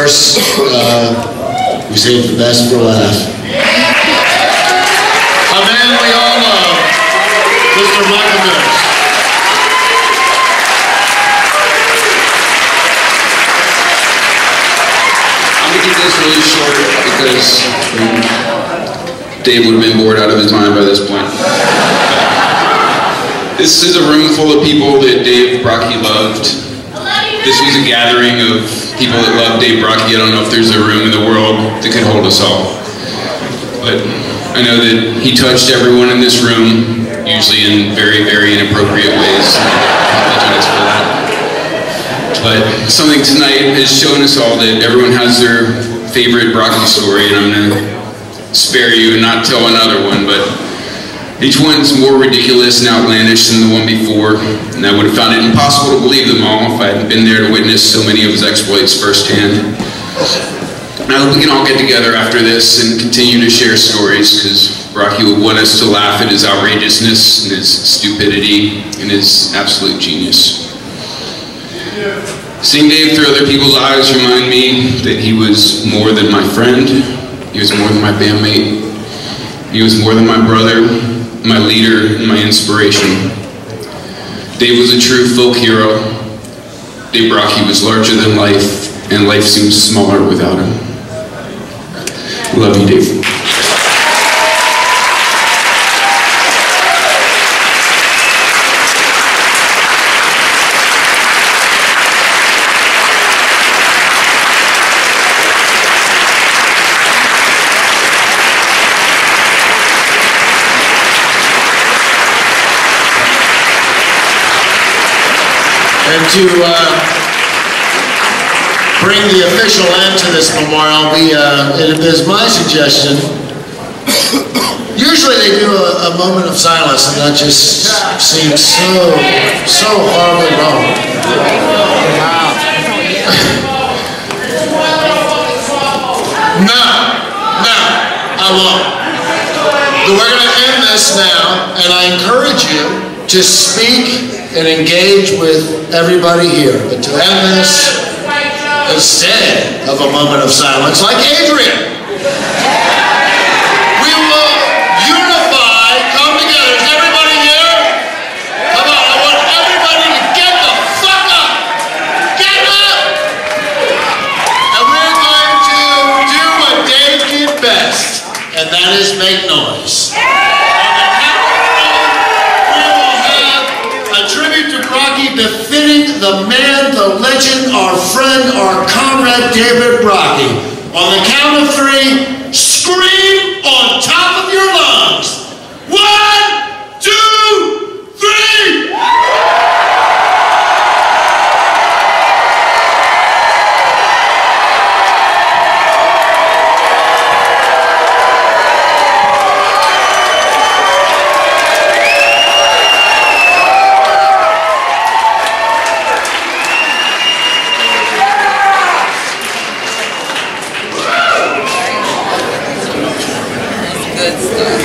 Course, uh, we saved the best for last. A man we all love, Mr. Michael Mills. I'm gonna keep this really short because Dave would have been bored out of his mind by this point. This is a room full of people that Dave Brockie loved. This was a gathering of people that love Dave Brockie. I don't know if there's a room in the world that could hold us all. But I know that he touched everyone in this room, usually in very, very inappropriate ways. Apologize for that. But something tonight has shown us all that everyone has their favorite Brockie story, and I'm gonna spare you and not tell another one, but each one's more ridiculous and outlandish than the one before, and I would have found it impossible to believe them all if I hadn't been there to witness so many of his exploits firsthand. And I hope we can all get together after this and continue to share stories, because Brockie would want us to laugh at his outrageousness and his stupidity and his absolute genius. Seeing Dave through other people's eyes remind me that he was more than my friend, he was more than my bandmate, he was more than my brother, my leader, and my inspiration. Dave was a true folk hero. Dave Brockie was larger than life, and life seems smaller without him. Love you, Dave. And to uh, bring the official end to this memorial, we, uh, it is my suggestion. Usually they do a, a moment of silence, and that just seems so, so horribly wrong. No, no, I won't. We're going to end this now, and I encourage to speak and engage with everybody here. But to end this instead of a moment of silence, like Adrian, we will unify, come together. Is everybody here? Come on, I want everybody to get the fuck up. Get up! And we're going to do what Dave did best, and that is make noise. a tribute to Brockie befitting the man, the legend, our friend, our comrade David Brockie. On the count of three, Let's.